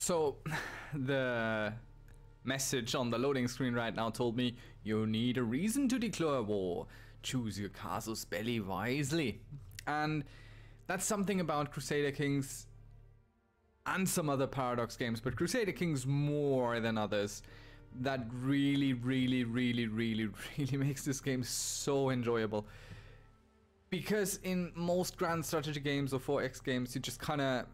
So, the message on the loading screen right now told me you need a reason to declare war. Choose your casus belli wisely. And that's something about Crusader Kings and some other Paradox games, but Crusader Kings more than others. That really, really, really, really, really makes this game so enjoyable. Because in most grand strategy games or 4X games, you just kind of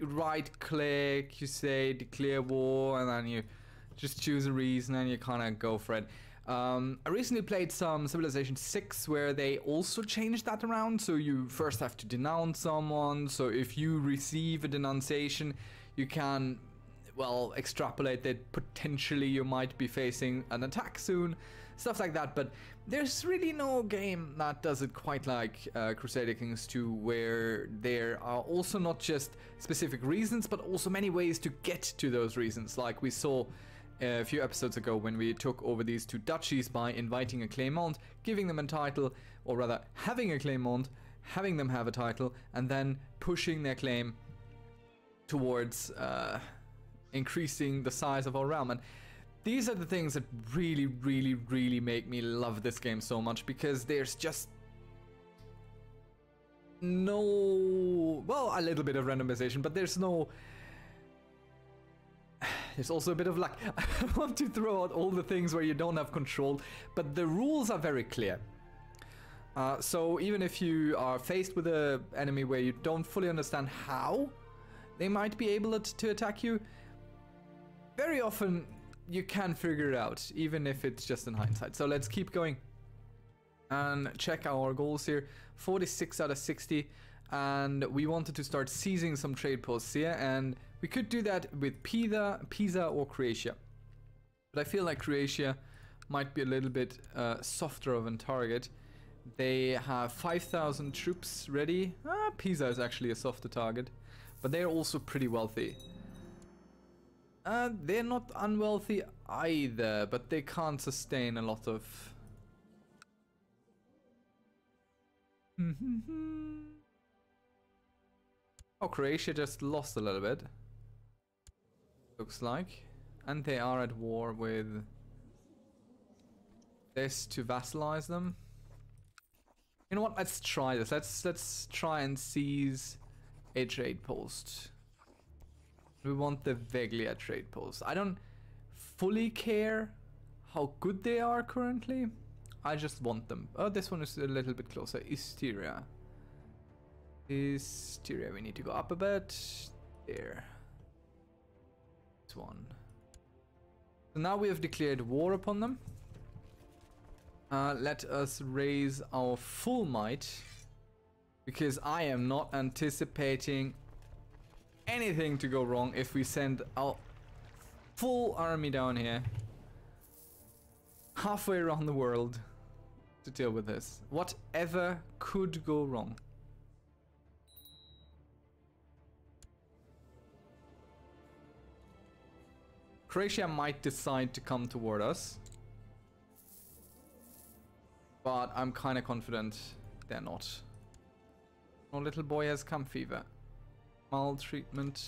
right click, you say declare war, and then you just choose a reason and you kind of go for it. Um, I recently played some Civilization 6 where they also changed that around. So you first have to denounce someone. So if you receive a denunciation, you can well, extrapolate that potentially you might be facing an attack soon, stuff like that. But there's really no game that does it quite like uh, Crusader Kings 2, where there are also not just specific reasons, but also many ways to get to those reasons, like we saw a few episodes ago when we took over these two duchies by inviting a claimant, giving them a title, or rather having a claimant, having them have a title, and then pushing their claim towards uh, increasing the size of our realm. And these are the things that really, really, really make me love this game so much because there's just no, well, a little bit of randomization, but there's no. There's also a bit of luck. I want to throw out all the things where you don't have control, but the rules are very clear. Uh, so even if you are faced with an enemy where you don't fully understand how they might be able to attack you, very often you can figure it out, even if it's just in hindsight. So let's keep going and check our goals here. 46 out of 60 and we wanted to start seizing some trade posts here and we could do that with Pisa, Pisa or Croatia. But I feel like Croatia might be a little bit uh, softer of a target. They have 5,000 troops ready. Ah, Pisa is actually a softer target, but they're also pretty wealthy. Uh, they're not unwealthy either, but they can't sustain a lot of... oh, Croatia just lost a little bit. Looks like. And they are at war with this to vassalize them. You know what? Let's try this. Let's let's try and seize a trade post. We want the Veglia trade post. I don't fully care how good they are currently. I just want them. Oh, this one is a little bit closer. Istyria. Istyria, we need to go up a bit. There. This one. So now we have declared war upon them. Uh, let us raise our full might. Because I am not anticipating anything to go wrong if we send our full army down here. Halfway around the world to deal with this. Whatever could go wrong. Croatia might decide to come toward us. But I'm kind of confident they're not. No little boy has come fever maltreatment.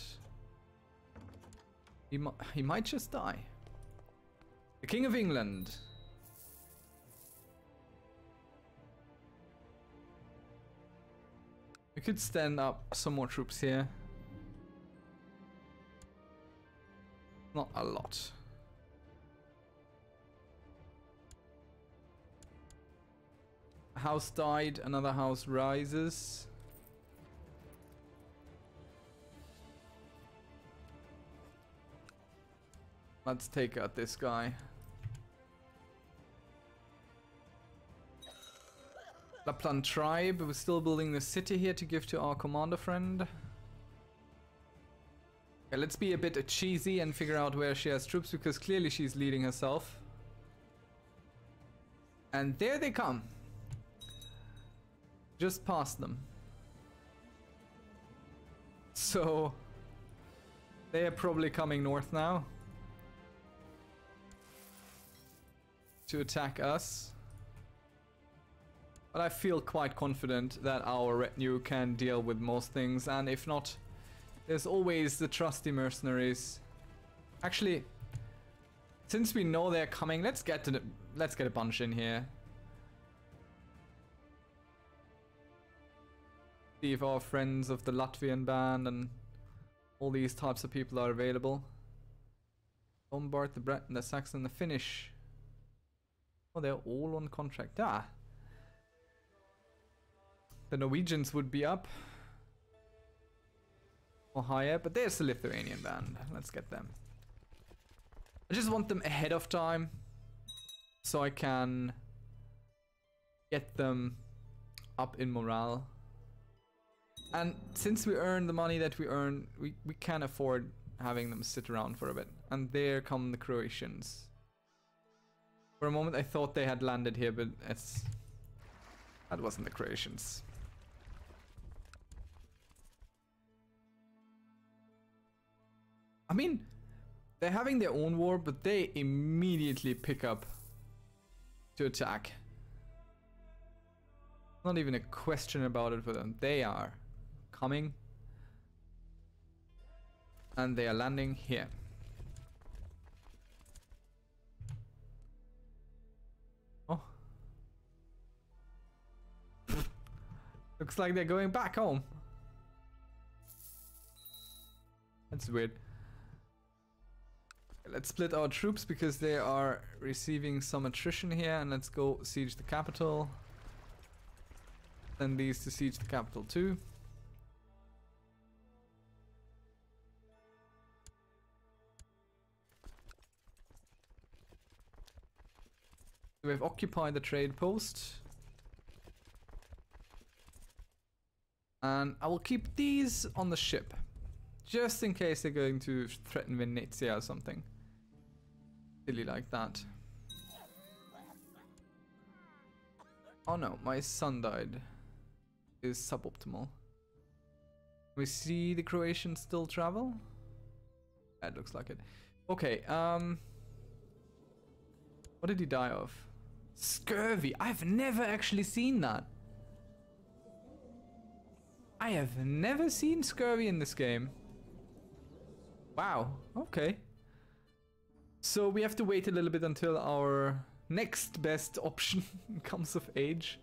He, mi he might just die. The King of England. We could stand up some more troops here. Not a lot. house died, another house rises. Let's take out this guy. Lapland tribe, we're still building the city here to give to our commander friend. Okay, let's be a bit cheesy and figure out where she has troops because clearly she's leading herself. And there they come. Just past them. So, they are probably coming north now. To attack us. But I feel quite confident that our retinue can deal with most things, and if not, There's always the trusty mercenaries. Actually, since we know they're coming, let's get to the, let's get a bunch in here. See if our friends of the Latvian band and all these types of people are available. Lombard, the Breton, the Saxon, the Finnish. Oh, they're all on contract. Ah. The Norwegians would be up. Or higher, but there's the Lithuanian band. Let's get them. I just want them ahead of time. So I can get them up in morale. And since we earn the money that we earn, we, we can afford having them sit around for a bit. And there come the Croatians. For a moment I thought they had landed here, but it's... That wasn't the Croatians. I mean, they're having their own war, but they immediately pick up to attack. Not even a question about it for them. They are coming. And they are landing here. Oh. Looks like they're going back home. That's weird. Let's split our troops because they are receiving some attrition here and let's go siege the capital. Send these to siege the capital too. We have occupied the trade post. And I will keep these on the ship. Just in case they're going to threaten Venezia or something silly like that. Oh no, my son died. Is suboptimal. We see the Croatians still travel? That looks like it. Okay, um... What did he die of? Scurvy! I've never actually seen that. I have never seen scurvy in this game. Wow, okay. So we have to wait a little bit until our next best option comes of age.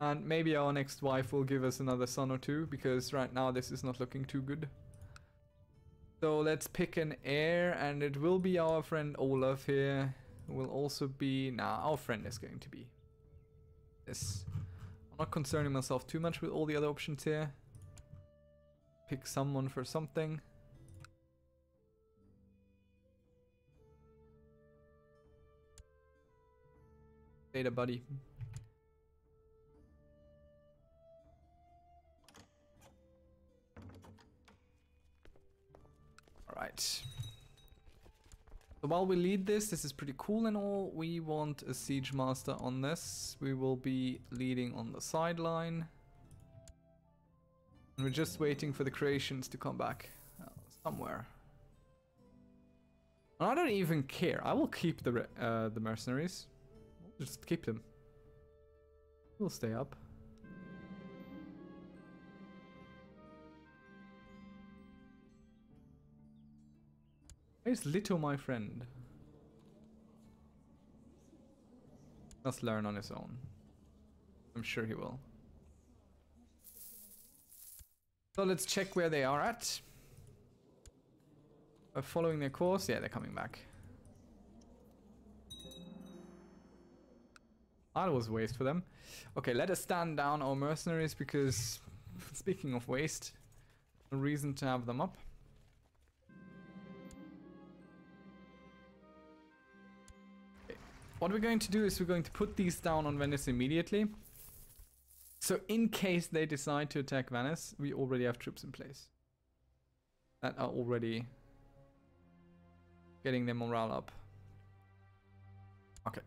And maybe our next wife will give us another son or two, because right now this is not looking too good. So let's pick an heir, and it will be our friend Olaf here. Will also be... Nah, our friend is going to be. This. I'm not concerning myself too much with all the other options here. Pick someone for something. Data buddy. Alright. So while we lead this, this is pretty cool and all. We want a siege master on this. We will be leading on the sideline. And we're just waiting for the Croatians to come back uh, somewhere. And I don't even care. I will keep the uh, the mercenaries. Just keep them. We'll stay up. Where's Little, my friend? Must learn on his own. I'm sure he will. So let's check where they are at. Are following their course? Yeah, they're coming back. That was waste for them. Okay, let us stand down our mercenaries because, speaking of waste, no reason to have them up. What we're going to do is we're going to put these down on Venice immediately. So in case they decide to attack Venice, we already have troops in place. That are already getting their morale up. Okay.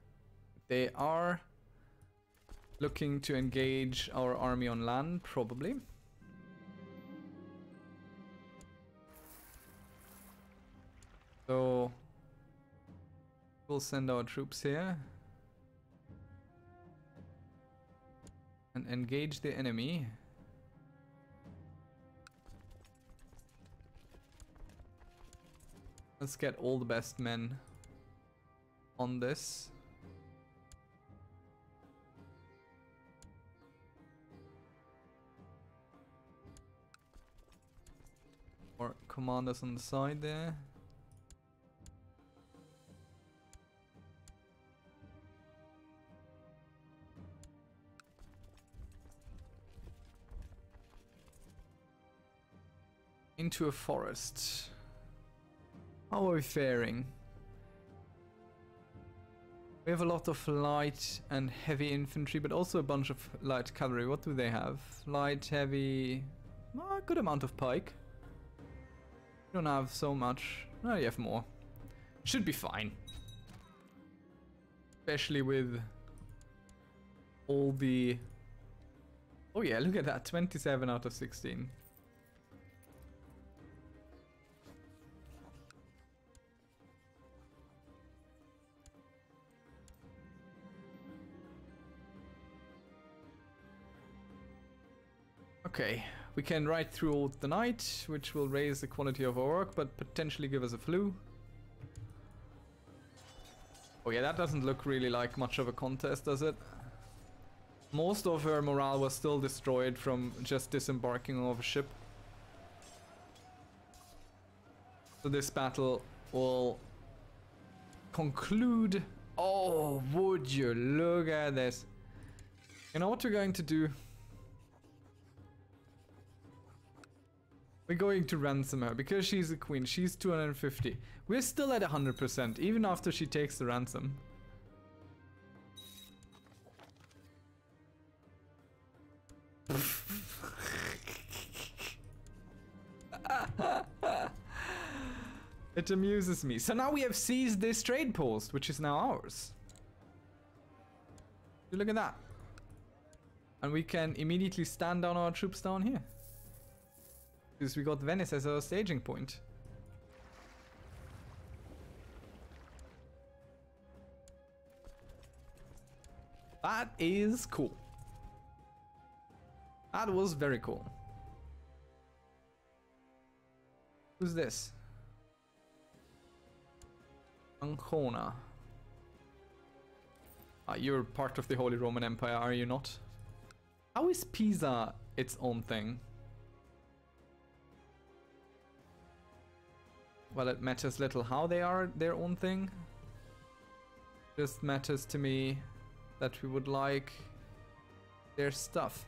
They are Looking to engage our army on land, probably. So we'll send our troops here and engage the enemy. Let's get all the best men on this. Or commanders on the side there. Into a forest. How are we faring? We have a lot of light and heavy infantry, but also a bunch of light cavalry. What do they have? Light, heavy... a good amount of pike. Don't have so much. No, you have more. Should be fine. Especially with all the... Oh yeah, look at that. 27 out of 16. Okay, we can ride through the night, which will raise the quality of our work, but potentially give us a flu. Oh yeah, that doesn't look really like much of a contest, does it? Most of her morale was still destroyed from just disembarking of a ship. So this battle will conclude. Oh, would you look at this. You know what we're going to do? We're going to ransom her because she's a queen. She's 250. We're still at 100% even after she takes the ransom. it amuses me. So now we have seized this trade post, which is now ours. Look at that. And we can immediately stand down our troops down here. Because we got Venice as our staging point. That is cool. That was very cool. Who's this? Ancona. Ah, you're part of the Holy Roman Empire, are you not? How is Pisa its own thing? Well, it matters little how they are their own thing. Just matters to me that we would like their stuff.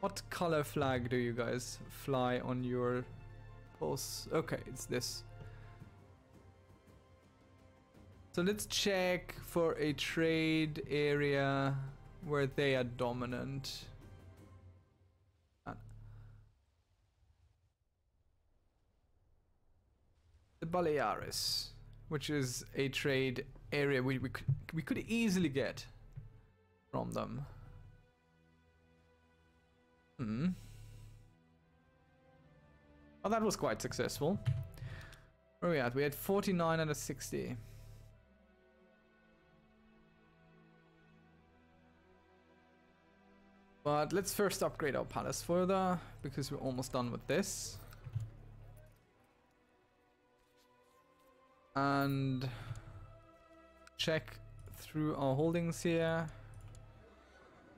What color flag do you guys fly on your posts? Okay, it's this. So let's check for a trade area where they are dominant. The Baleares, which is a trade area we, we, could, we could easily get from them. Hmm. Oh, that was quite successful. Where are we at? We had 49 out of 60. But let's first upgrade our palace further, because we're almost done with this. And check through our holdings here.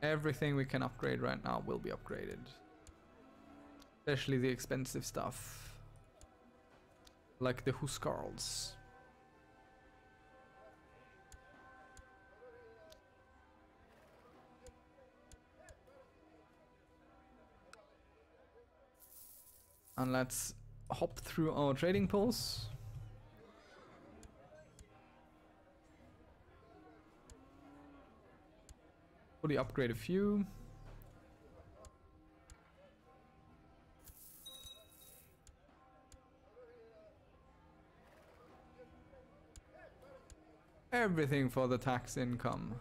Everything we can upgrade right now will be upgraded. Especially the expensive stuff. Like the Huskarls. And let's hop through our trading posts. Fully upgrade a few. Everything for the tax income.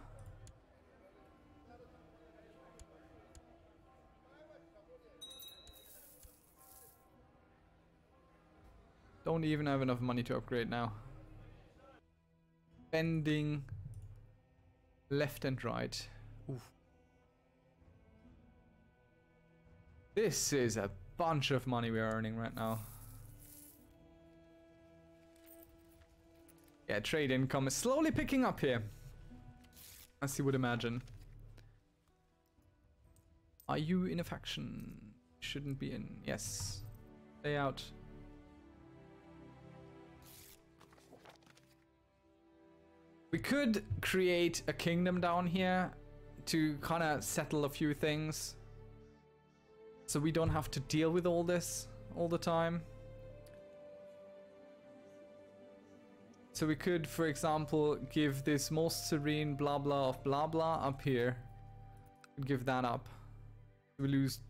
Don't even have enough money to upgrade now. Bending left and right. This is a bunch of money we are earning right now. Yeah, trade income is slowly picking up here. As you would imagine. Are you in a faction? Shouldn't be in. Yes. Stay out. We could create a kingdom down here to kind of settle a few things. So we don't have to deal with all this all the time. So we could, for example, give this most serene blah blah of blah blah up here. Give that up. We lose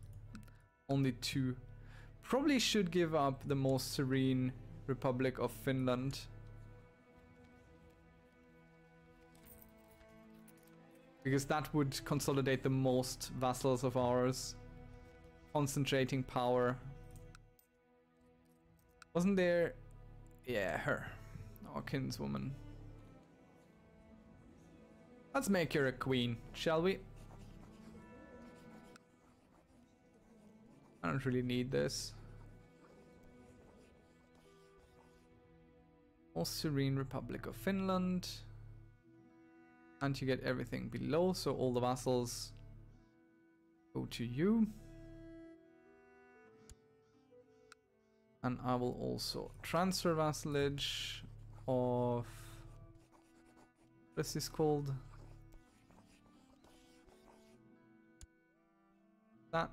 only two. Probably should give up the most serene Republic of Finland. Because that would consolidate the most vassals of ours. Concentrating power. Wasn't there... Yeah, her. Our kinswoman. Let's make her a queen, shall we? I don't really need this. Most Serene Republic of Finland. And you get everything below, so all the vassals go to you. And I will also transfer vassalage of... This called? That.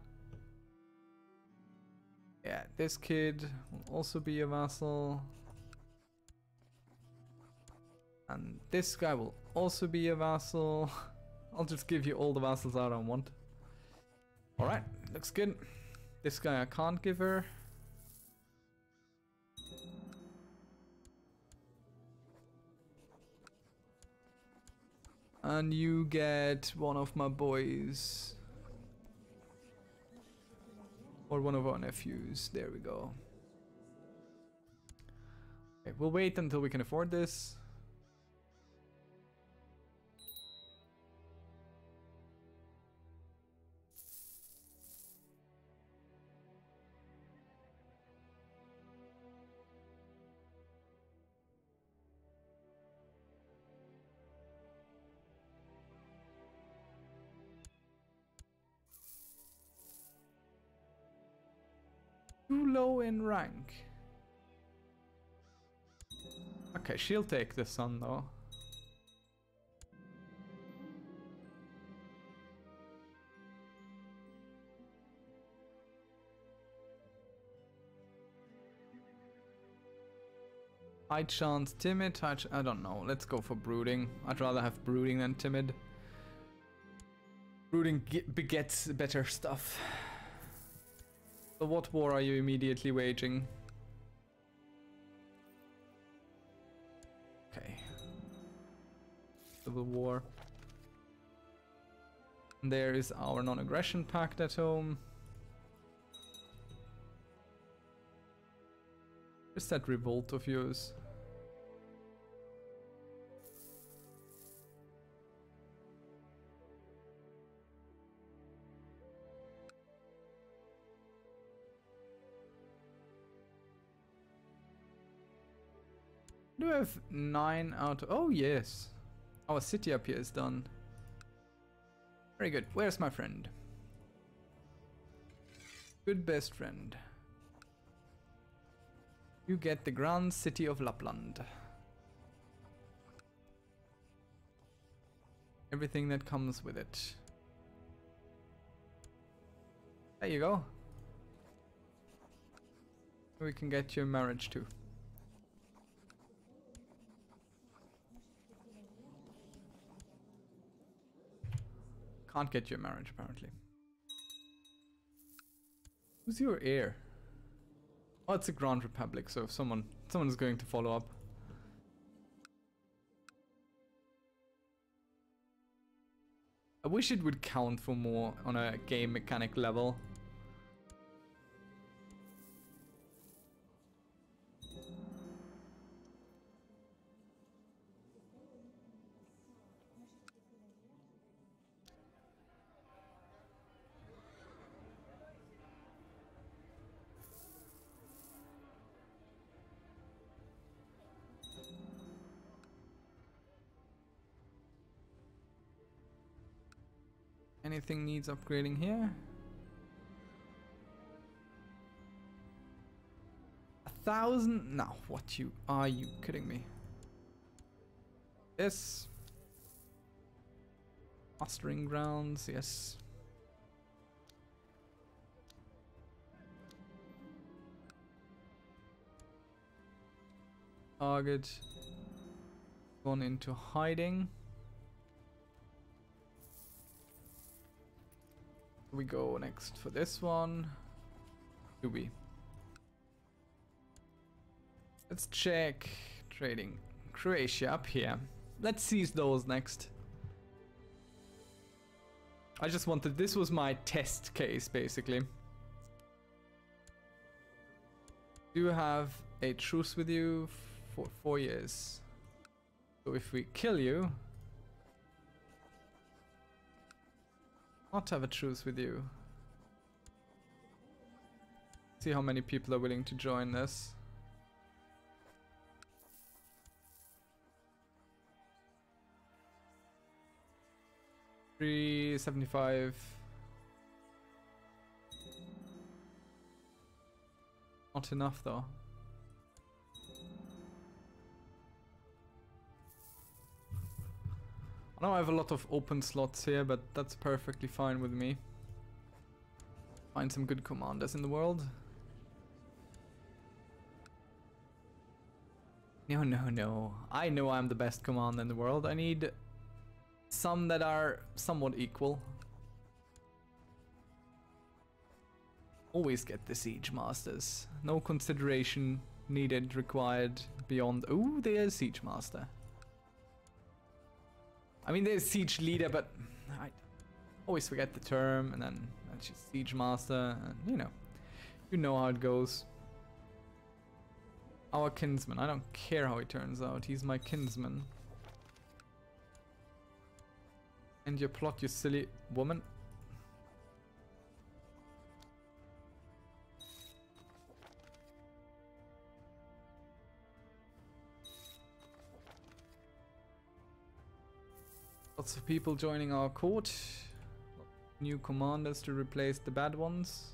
Yeah, this kid will also be a vassal. And this guy will also be a vassal. I'll just give you all the vassals I don't want. Alright, looks good. This guy I can't give her. And you get one of my boys. Or one of our nephews. There we go. Okay, we'll wait until we can afford this. Low in rank. Okay, she'll take the sun though. High chance timid, high ch I don't know. Let's go for brooding. I'd rather have brooding than timid. Brooding begets better stuff. So what war are you immediately waging? Okay. Civil war. There is our non-aggression pact at home. Is that revolt of yours? Do have nine out. Oh, yes. Our city up here is done. Very good. Where's my friend? Good best friend. You get the grand city of Lapland. Everything that comes with it. There you go. We can get you marriage too. Can't get you a marriage, apparently. Who's your heir? Oh, it's a Grand Republic, so if someone someone is going to follow up. I wish it would count for more on a game mechanic level. Anything needs upgrading here? A thousand? No, what you are you kidding me? Yes. Mustering grounds, yes. Target gone into hiding. We go next for this one. Do we? Let's check trading Croatia up here. Let's seize those next. I just wanted, this was my test case basically. Do you have a truce with you for four years? So if we kill you, not have a truce with you. See how many people are willing to join this. Three seventy-five. Not enough though. I I have a lot of open slots here, but that's perfectly fine with me. Find some good commanders in the world. No, no, no. I know I'm the best commander in the world. I need some that are somewhat equal. Always get the siege masters. No consideration needed, required beyond... Ooh, there's siege master. I mean, there's siege leader, but I always forget the term, and then that's just siege master, and you know, you know how it goes. Our kinsman. I don't care how he turns out. He's my kinsman. And your plot, you silly woman. Lots of people joining our court. New commanders to replace the bad ones.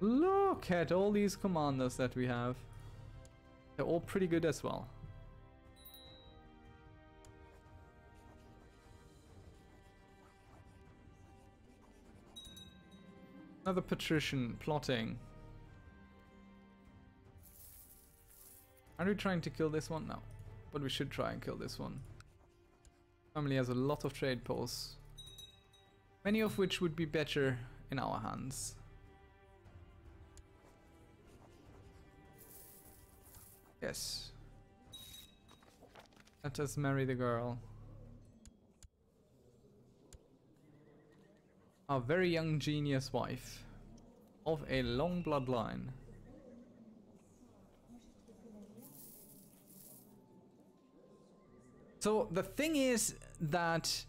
Look at all these commanders that we have. They're all pretty good as well. Another patrician plotting. Are we trying to kill this one? No. But we should try and kill this one. Family has a lot of trade posts. Many of which would be better in our hands. Yes. Let us marry the girl. Our very young genius wife. Of a long bloodline. So the thing is that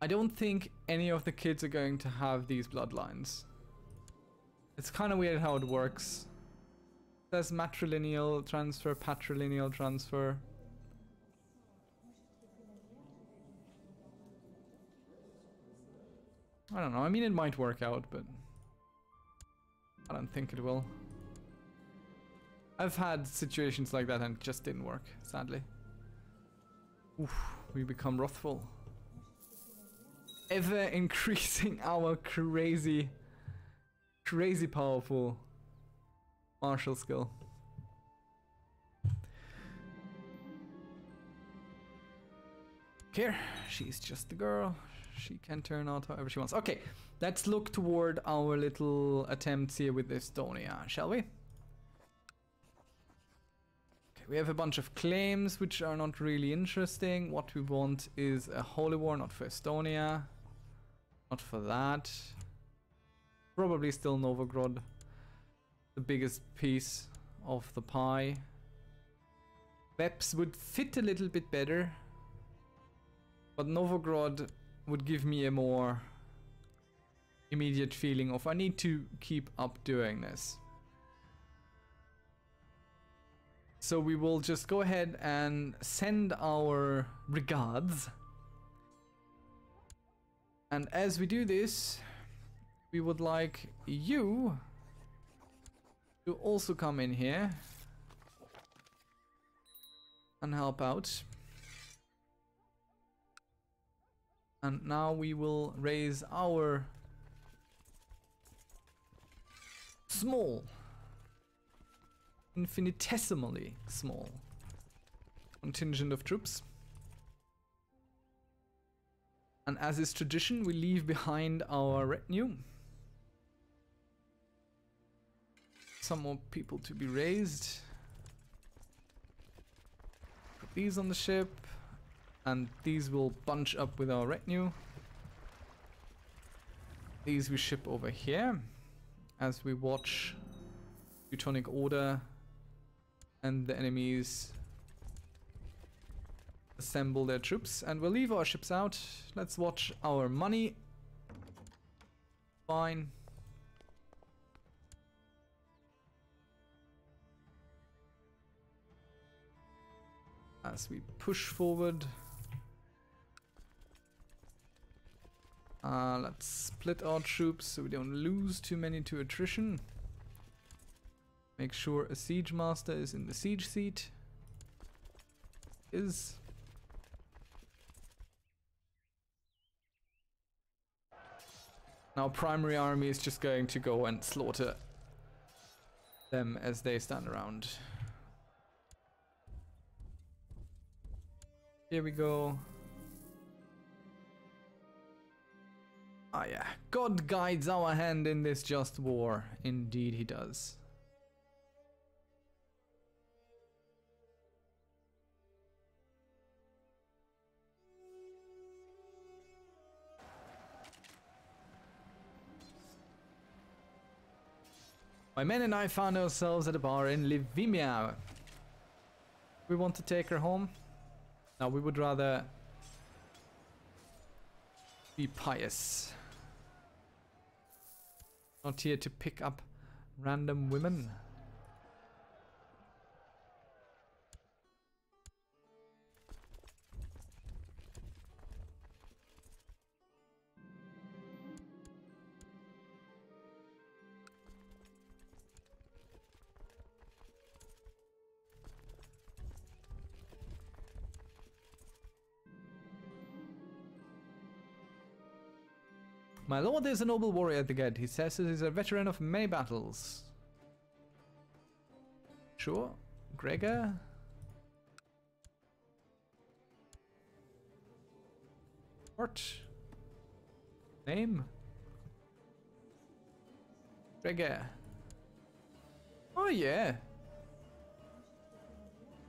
I don't think any of the kids are going to have these bloodlines. It's kind of weird how it works. There's matrilineal transfer, patrilineal transfer. I don't know, I mean it might work out, but I don't think it will. I've had situations like that and it just didn't work, sadly. Oof, we become wrathful. Ever increasing our crazy, crazy powerful martial skill. Here, she's just a girl. She can turn out however she wants. Okay, let's look toward our little attempts here with Estonia, shall we? We have a bunch of claims which are not really interesting. What we want is a holy war, not for Estonia. Not for that. Probably still Novgorod the biggest piece of the pie. Veps would fit a little bit better, but Novgorod would give me a more immediate feeling of I need to keep up doing this. So we will just go ahead and send our regards. And as we do this, we would like you to also come in here and help out. And now we will raise our small, infinitesimally small contingent of troops. And as is tradition, we leave behind our retinue. Some more people to be raised. Put these on the ship. And these will bunch up with our retinue. These we ship over here. As we watch Teutonic Order and the enemies assemble their troops. And we'll leave our ships out. Let's watch our money. Fine. As we push forward. Uh, let's split our troops so we don't lose too many to attrition. Make sure a siege master is in the siege seat. Is. Now primary army is just going to go and slaughter them as they stand around. Here we go. Ah yeah, God guides our hand in this just war. Indeed he does. My men and I found ourselves at a bar in Livonia. We want to take her home. Now we would rather be pious. Not here to pick up random women. My lord is a noble warrior at the gate. He says he's a veteran of many battles. Sure. Gregor? What? Name? Gregor. Oh yeah.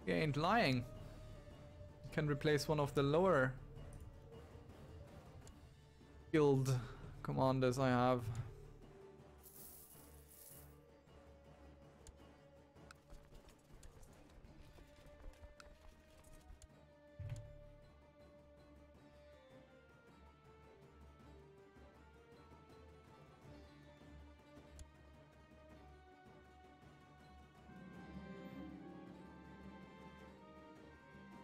He ain't lying. Can replace one of the lower guild commanders I have.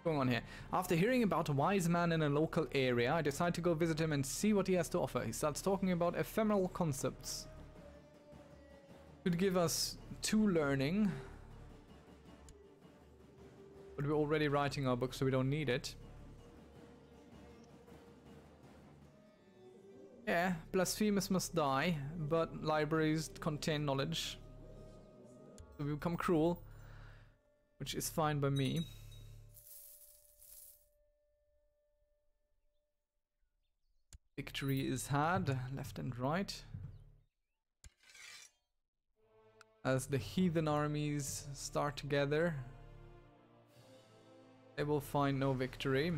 Going on here? After hearing about a wise man in a local area, I decide to go visit him and see what he has to offer. He starts talking about ephemeral concepts. Could give us two learning. But we're already writing our book, so we don't need it. Yeah, blasphemous must die, but libraries contain knowledge. So we become cruel, which is fine by me. Victory is had, left and right. As the heathen armies start together, they will find no victory.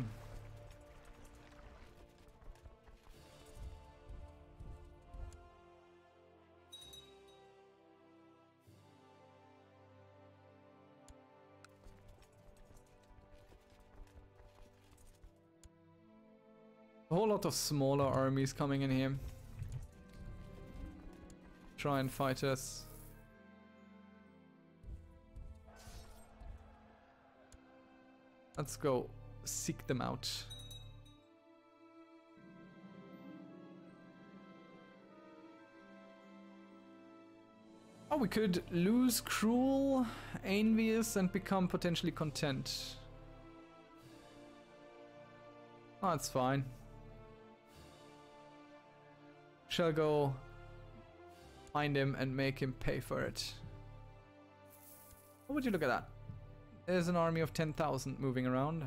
A whole lot of smaller armies coming in here. Try and fight us. Let's go seek them out. Oh, we could lose cruel, envious, and become potentially content. Oh, that's fine. Shall go find him and make him pay for it. What would you look at that? There's an army of 10,000 moving around.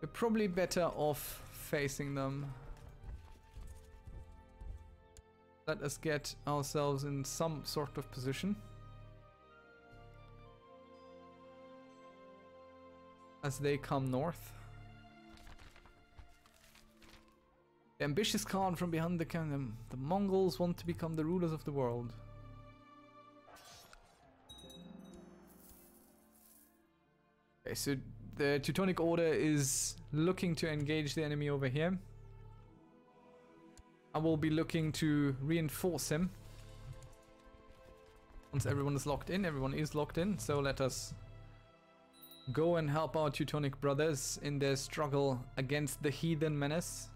We're probably better off facing them. Let us get ourselves in some sort of position. As they come north. The ambitious Khan from behind the kingdom. Um, the Mongols want to become the rulers of the world. Okay, so the Teutonic Order is looking to engage the enemy over here. I will be looking to reinforce him. Once everyone is locked in, everyone is locked in, so let us go and help our Teutonic brothers in their struggle against the heathen menace.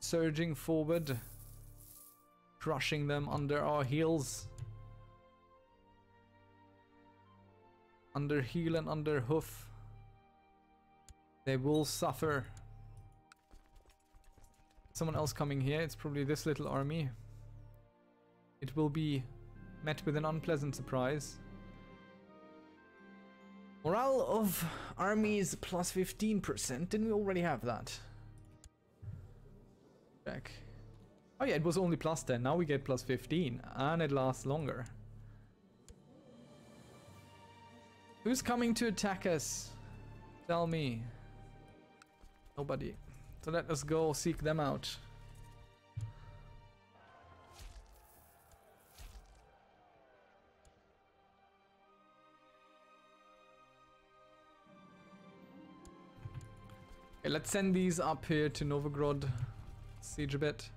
Surging forward, crushing them under our heels. Under heel and under hoof. They will suffer someone else coming here. It's probably this little army. It will be met with an unpleasant surprise. Morale of armies plus 15%. Didn't we already have that? Oh yeah, it was only plus 10. Now we get plus 15. And it lasts longer. Who's coming to attack us? Tell me. Nobody. So let us go seek them out. Okay, let's send these up here to Novgorod. Siege a bit.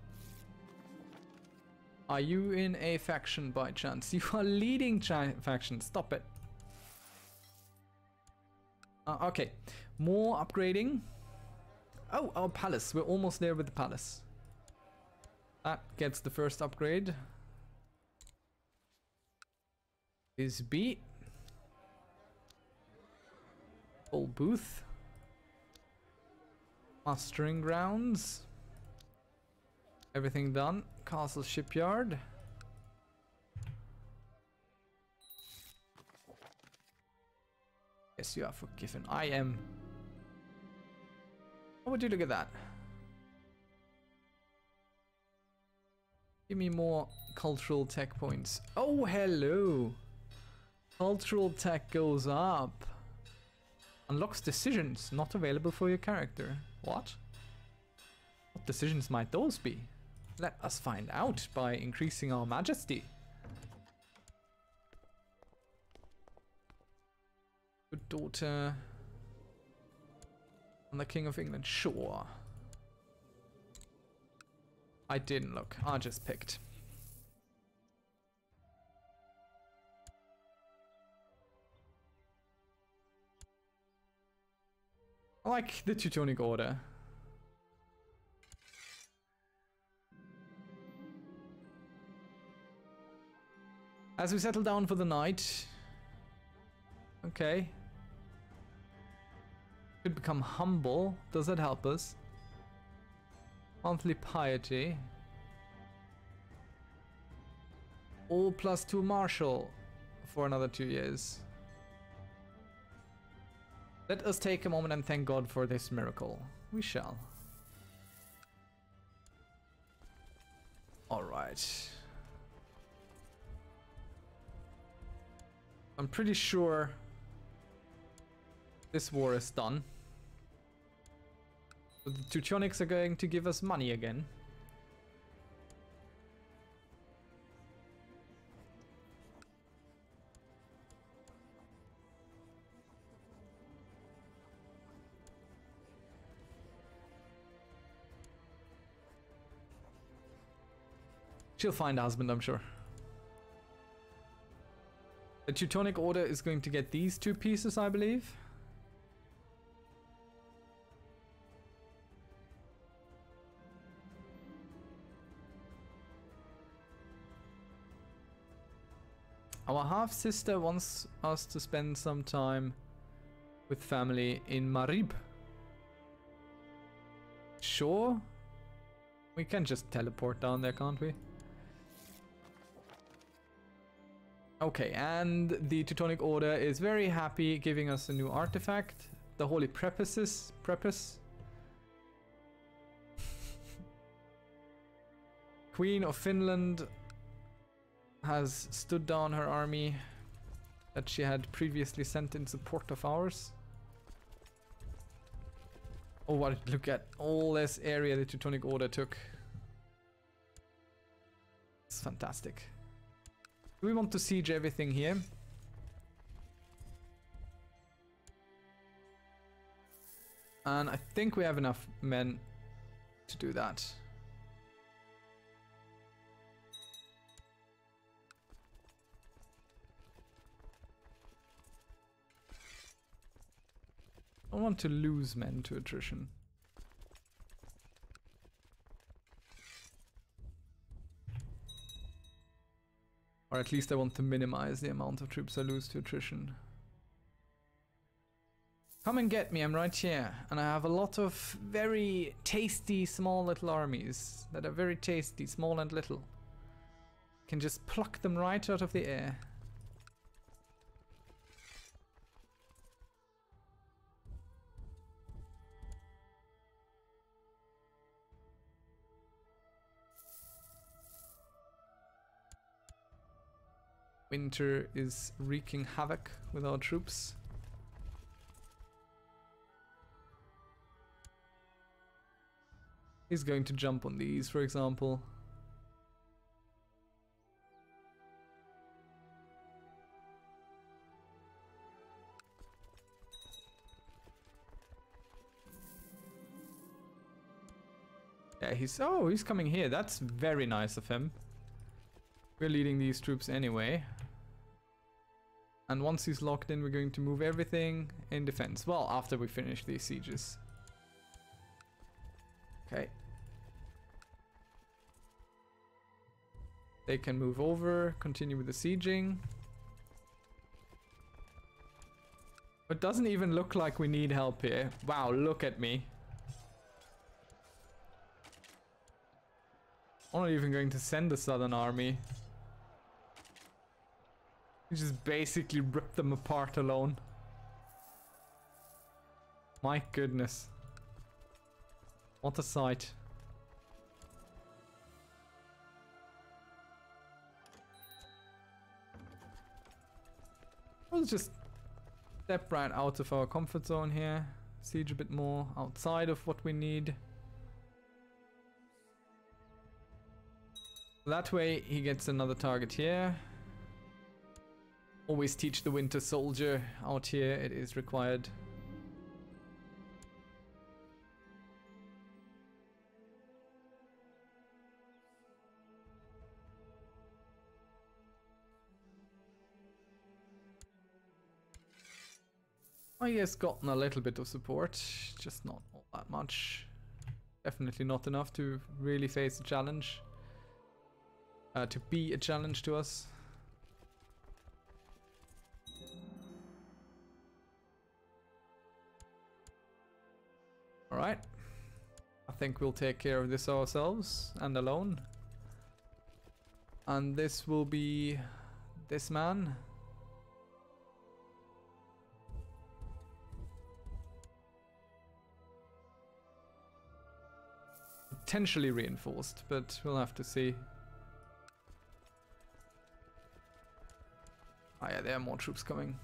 Are you in a faction by chance? You are leading faction. Stop it. Uh, okay. More upgrading. Oh, our palace. We're almost there with the palace. That gets the first upgrade. Is B. Full booth. Mustering grounds. Everything done. Castle shipyard. Yes, you are forgiven. I am how would you look at that? Give me more cultural tech points. Oh, hello. Cultural tech goes up. Unlocks decisions not available for your character. What? What decisions might those be? Let us find out by increasing our majesty. Good daughter. I'm the King of England, sure. I didn't look, I just picked. I like the Teutonic Order. As we settle down for the night. Okay. Could become humble. Does that help us? Monthly piety. All plus two martial for another two years. Let us take a moment and thank God for this miracle. We shall. Alright. I'm pretty sure this war is done. the Teutonics are going to give us money again. She'll find a husband, I'm sure. The Teutonic Order is going to get these two pieces, I believe. Our half sister wants us to spend some time with family in Marib. Sure. We can just teleport down there, can't we? Okay, and the Teutonic Order is very happy giving us a new artifact. The Holy Prepuces. Prepus. Queen of Finland has stood down her army that she had previously sent in support of ours. Oh, what? Look at all this area the Teutonic Order took. It's fantastic. Do we want to siege everything here? And I think we have enough men to do that. I want to lose men to attrition. Or at least I want to minimize the amount of troops I lose to attrition. Come and get me, I'm right here. And I have a lot of very tasty small little armies that are very tasty, small and little. Can just pluck them right out of the air. Winter is wreaking havoc with our troops. He's going to jump on these, for example. Yeah, he's... Oh, he's coming here. That's very nice of him. We're leading these troops anyway. And once he's locked in, we're going to move everything in defense. Well, after we finish these sieges. Okay. They can move over, continue with the sieging. It doesn't even look like we need help here. Wow, look at me. I'm not even going to send the southern army. You just basically rip them apart alone. My goodness. What a sight. We'll just step right out of our comfort zone here. Siege a bit more outside of what we need. That way he gets another target here. Always teach the winter soldier out here, it is required. Oh, he has gotten a little bit of support, just not all that much. Definitely not enough to really face a challenge. Uh, to be a challenge to us. Alright. I think we'll take care of this ourselves and alone. And this will be this man. Potentially reinforced, but we'll have to see. Ah yeah, there are more troops coming.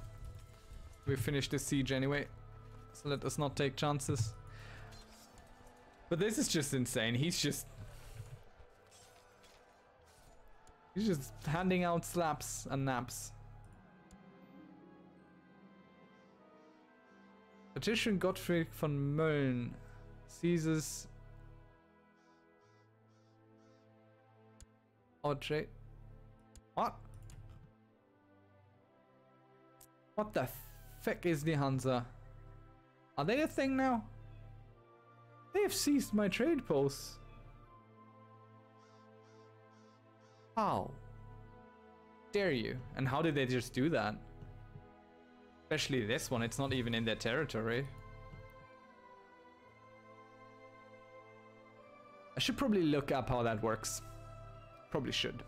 We finished this siege anyway, so let us not take chances. But this is just insane. He's just... He's just handing out slaps and naps. Patrician Gottfried von Mölln seizes Audrey. What? What the fuck is the Hansa? Are they a thing now? They have seized my trade posts. How? Dare you? And how did they just do that? Especially this one, it's not even in their territory. I should probably look up how that works. Probably should.